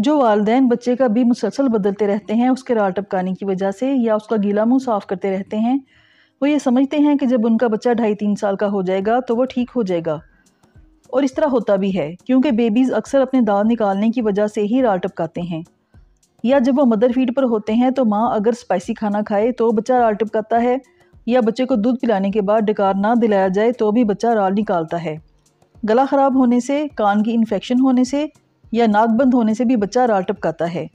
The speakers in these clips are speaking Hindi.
जो वालदेन बच्चे का भी मुसलसल बदलते रहते हैं, उसके राल टपकाने की वजह से या उसका गीला मुँह साफ़ करते रहते हैं, वो ये समझते हैं कि जब उनका बच्चा ढाई तीन साल का हो जाएगा तो वो ठीक हो जाएगा। और इस तरह होता भी है, क्योंकि बेबीज़ अक्सर अपने दांत निकालने की वजह से ही राल टपकाते हैं। या जब वो मदर फ़ीड पर होते हैं तो माँ अगर स्पाइसी खाना खाए तो बच्चा राल टपकाता है, या बच्चे को दूध पिलाने के बाद डकार ना दिलाया जाए तो भी बच्चा राल निकालता है। गला ख़राब होने से, कान की इन्फेक्शन होने से या नाक बंद होने से भी बच्चा राल टपकाता है,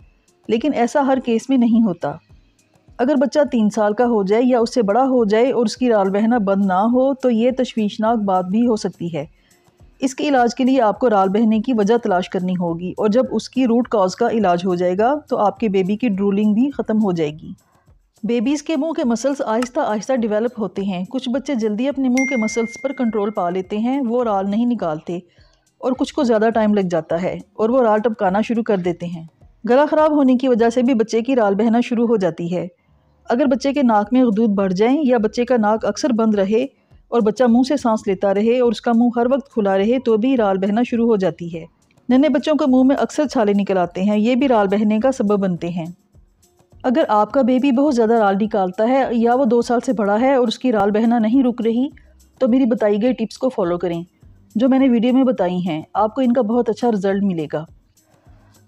लेकिन ऐसा हर केस में नहीं होता। अगर बच्चा तीन साल का हो जाए या उससे बड़ा हो जाए और उसकी राल बहना बंद ना हो तो ये तशवीशनाक बात भी हो सकती है। इसके इलाज के लिए आपको राल बहने की वजह तलाश करनी होगी और जब उसकी रूट कॉज का इलाज हो जाएगा तो आपके बेबी की ड्रूलिंग भी ख़त्म हो जाएगी। बेबीज़ के मुँह के मसल्स आहिस्ता आहिस्ता डेवलप होते हैं। कुछ बच्चे जल्दी अपने मुँह के मसल्स पर कंट्रोल पा लेते हैं, वो राल नहीं निकालते। और कुछ को ज़्यादा टाइम लग जाता है और वो राल टपकाना शुरू कर देते हैं। गला ख़राब होने की वजह से भी बच्चे की राल बहना शुरू हो जाती है। अगर बच्चे के नाक में दूध बढ़ जाए या बच्चे का नाक अक्सर बंद रहे और बच्चा मुँह से सांस लेता रहे और उसका मुँह हर वक्त खुला रहे तो भी राल बहना शुरू हो जाती है। नन्हे बच्चों के मुँह में अक्सर छाले निकल आते हैं, ये भी राल बहने का सबब बनते हैं। अगर आपका बेबी बहुत ज़्यादा राल निकालता है या वो दो साल से बड़ा है और उसकी राल बहना नहीं रुक रही तो मेरी बताई गई टिप्स को फॉलो करें। जो मैंने वीडियो में बताई हैं, आपको इनका बहुत अच्छा रिज़ल्ट मिलेगा।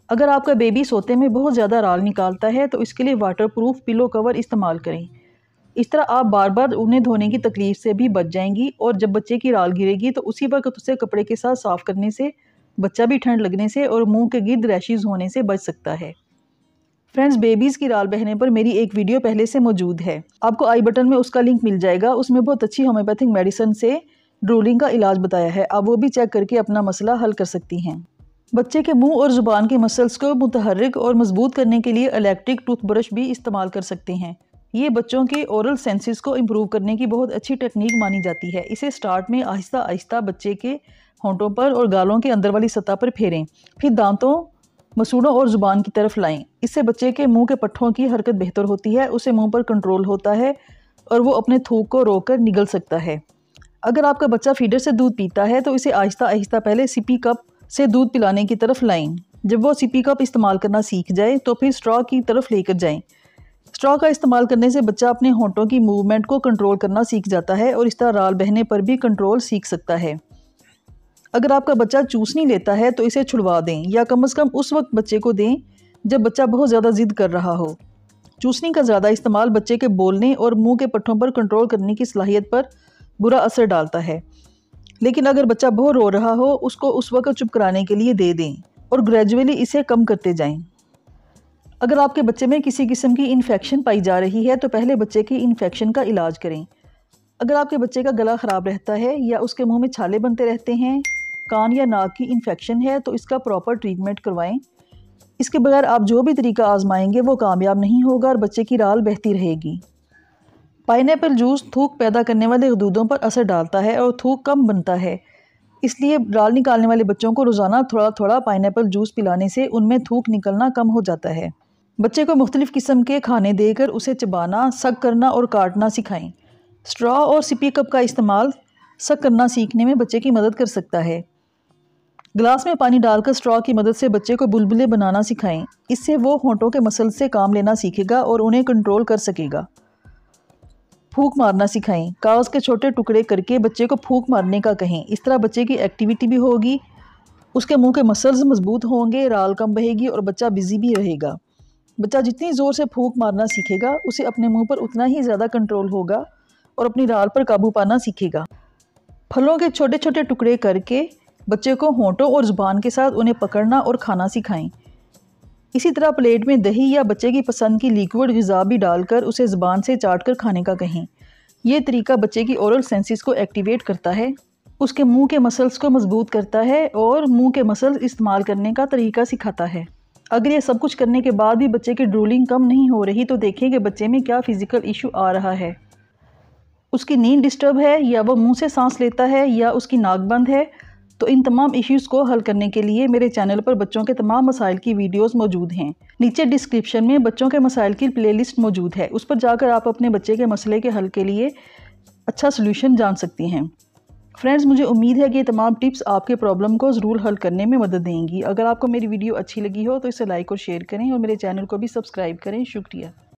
अगर आपका बेबी सोते में बहुत ज़्यादा राल निकालता है तो इसके लिए वाटर प्रूफ पिलो कवर इस्तेमाल करें। इस तरह आप बार बार उन्हें धोने की तकलीफ़ से भी बच जाएँगी और जब बच्चे की राल गिरेगी तो उसी वक्त उसे कपड़े के साथ साफ़ करने से, बच्चा भी ठंड लगने से और मुँह के गिर्द रैशेज़ होने से बच सकता है। फ्रेंड्स बेबीज़ की राल बहने पर मेरी एक वीडियो पहले से मौजूद है। आपको आई बटन में उसका लिंक मिल जाएगा। उसमें बहुत अच्छी होम्योपैथिक मेडिसिन से ड्रोलिंग का इलाज बताया है। आप वो भी चेक करके अपना मसला हल कर सकती हैं। बच्चे के मुँह और ज़ुबान के मसल्स को मुतहरक और मज़बूत करने के लिए इलेक्ट्रिक टूथब्रश भी इस्तेमाल कर सकते हैं। ये बच्चों के औरल सेंसेस को इम्प्रूव करने की बहुत अच्छी टेक्निक मानी जाती है। इसे स्टार्ट में आहिस्ता आहिस्ता बच्चे के होंठों पर और गालों के अंदर वाली सतह पर फेरें। फिर दांतों, मसूड़ों और ज़ुबान की तरफ़ लाएँ। इससे बच्चे के मुँह के पट्ठों की हरकत बेहतर होती है, उसे मुँह पर कंट्रोल होता है और वो अपने थूक को रोककर निगल सकता है। अगर आपका बच्चा फीडर से दूध पीता है तो इसे आहिस्ता आहिस्ता पहले सिपी कप से दूध पिलाने की तरफ़ लाएँ। जब वो सिपी कप इस्तेमाल करना सीख जाए तो फिर स्ट्रॉ की तरफ़ लेकर जाएँ। स्ट्रॉ का इस्तेमाल करने से बच्चा अपने होंठों की मूवमेंट को कंट्रोल करना सीख जाता है और इस तरह राल बहने पर भी कंट्रोल सीख सकता है। अगर आपका बच्चा चूसनी लेता है तो इसे छुड़वा दें या कम अज़ कम उस वक्त बच्चे को दें, जब बच्चा बहुत ज़्यादा ज़िद कर रहा हो। चूसनी का ज़्यादा इस्तेमाल बच्चे के बोलने और मुँह के पट्टों पर कंट्रोल करने की सलाहियत पर बुरा असर डालता है। लेकिन अगर बच्चा बहुत रो रहा हो, उसको उस वक्त चुप कराने के लिए दे दें और ग्रेजुअली इसे कम करते जाएँ। अगर आपके बच्चे में किसी किस्म की इन्फेक्शन पाई जा रही है तो पहले बच्चे की इन्फेक्शन का इलाज करें। अगर आपके बच्चे का गला ख़राब रहता है या उसके मुँह में छाले बनते रहते हैं, कान या नाक की इन्फेक्शन है तो इसका प्रॉपर ट्रीटमेंट करवाएँ। इसके बगैर आप जो भी तरीका आजमाएँगे, वो कामयाब नहीं होगा और बच्चे की राल बहती रहेगी। पाइन जूस थूक पैदा करने वाले हदूदों पर असर डालता है और थूक कम बनता है। इसलिए राल निकालने वाले बच्चों को रोज़ाना थोड़ा थोड़ा पाइन जूस पिलाने से उनमें थूक निकलना कम हो जाता है। बच्चे को मुख्तलिफ़ किस्म के खाने देकर उसे चबाना, सक करना और काटना सिखाएँ। स्ट्रॉ और सिपी कप का इस्तेमाल सक करना सीखने में बच्चे की मदद कर सकता है। ग्लास में पानी डालकर स्ट्रॉ की मदद से बच्चे को बुलबुले बनाना सिखाएँ। इससे वो होंठों के मसल से काम लेना सीखेगा और उन्हें कंट्रोल कर सकेगा। फूक मारना सिखाएँ। कागज़ के छोटे टुकड़े करके बच्चे को फूक मारने का कहें। इस तरह बच्चे की एक्टिविटी भी होगी। उसके मुँह के मसल्स मज़बूत होंगे, राल कम बहेगी और बच्चा बिज़ी भी रहेगा। बच्चा जितनी ज़ोर से फूक मारना सीखेगा, उसे अपने मुँह पर उतना ही ज़्यादा कंट्रोल होगा और अपनी राल पर काबू पाना सीखेगा। फलों के छोटे छोटे टुकड़े करके बच्चे को होंठों और ज़ुबान के साथ उन्हें पकड़ना और खाना सिखाएँ। इसी तरह प्लेट में दही या बच्चे की पसंद की लिक्विड गज़ा भी डालकर उसे ज़बान से चाट कर खाने का कहें। यह तरीका बच्चे की औरल सेंसिस को एक्टिवेट करता है। उसके मुँह के मसल्स को मज़बूत करता है और मुँह के मसल्स इस्तेमाल करने का तरीका सिखाता है। अगर ये सब कुछ करने के बाद भी बच्चे की ड्रूलिंग कम नहीं हो रही तो देखें कि बच्चे में क्या फ़िज़िकल इशू आ रहा है। उसकी नींद डिस्टर्ब है या वह मुँह से सांस लेता है या उसकी नाक बंद है तो इन तमाम इश्यूज़ को हल करने के लिए मेरे चैनल पर बच्चों के तमाम मसाइल की वीडियोस मौजूद हैं। नीचे डिस्क्रिप्शन में बच्चों के मसाइल की प्लेलिस्ट मौजूद है। उस पर जाकर आप अपने बच्चे के मसले के हल के लिए अच्छा सोल्यूशन जान सकती हैं। फ्रेंड्स मुझे उम्मीद है कि ये तमाम टिप्स आपके प्रॉब्लम को ज़रूर हल करने में मदद देंगी। अगर आपको मेरी वीडियो अच्छी लगी हो तो इसे लाइक और शेयर करें और मेरे चैनल को भी सब्सक्राइब करें। शुक्रिया।